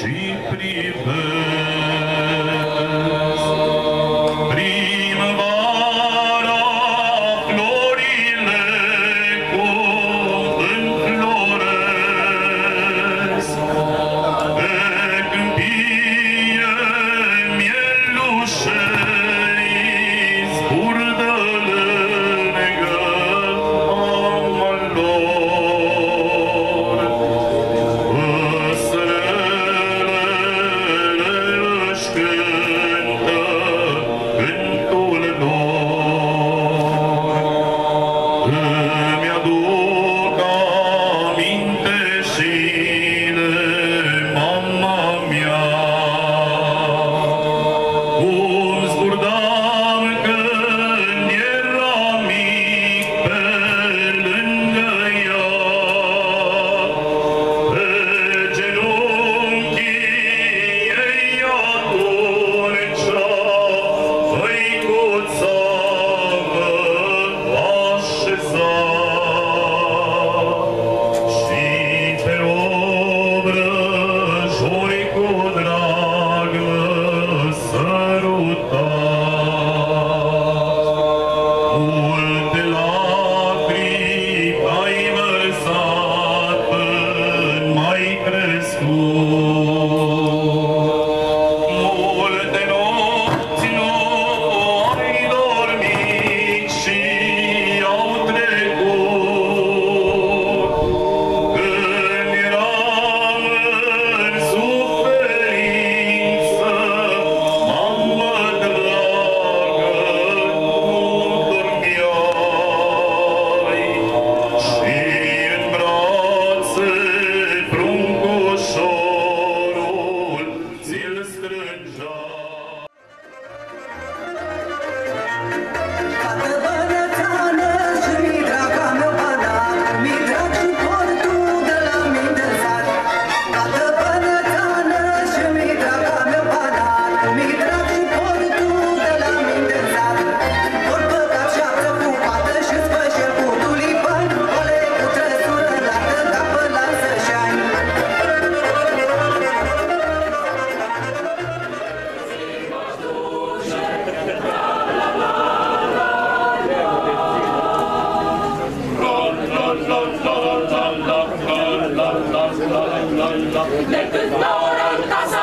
și privesc. orang kasa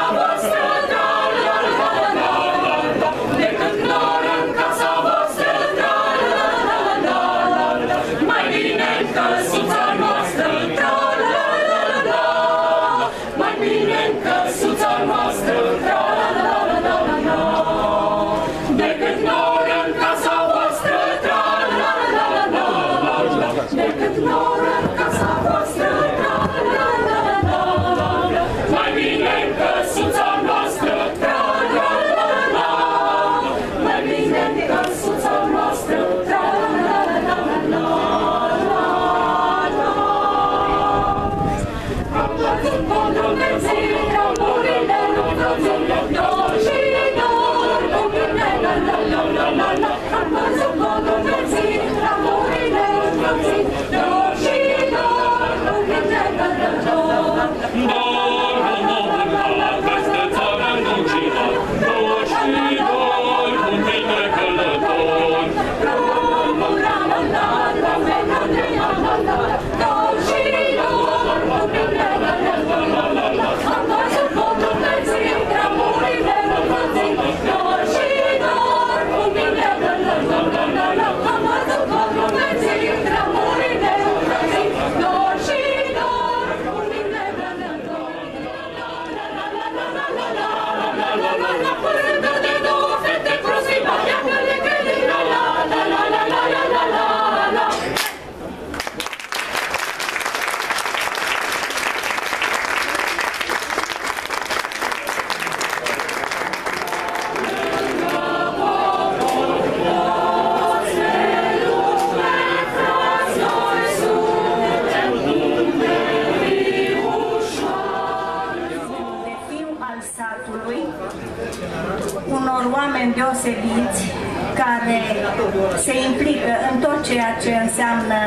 se implică în tot ceea ce înseamnă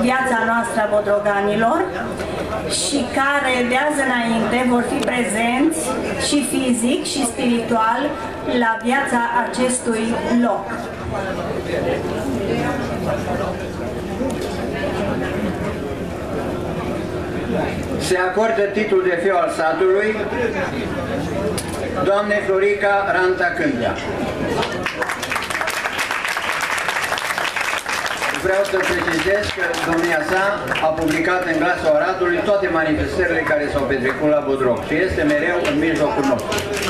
viața noastră a bodroganilor și care de azi înainte vor fi prezenți și fizic și spiritual la viața acestui loc. Se acordă titlul de fiu al satului Doamne Florica Ranta Cândea. vreau să precizez că domnia sa a publicat în glasa Oradului toate manifestările care s-au petrecut la Bodrum și este mereu în mijlocul nostru.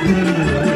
감사합니다.